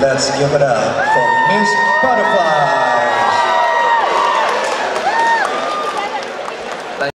Let's give it up for Miss Butterfly.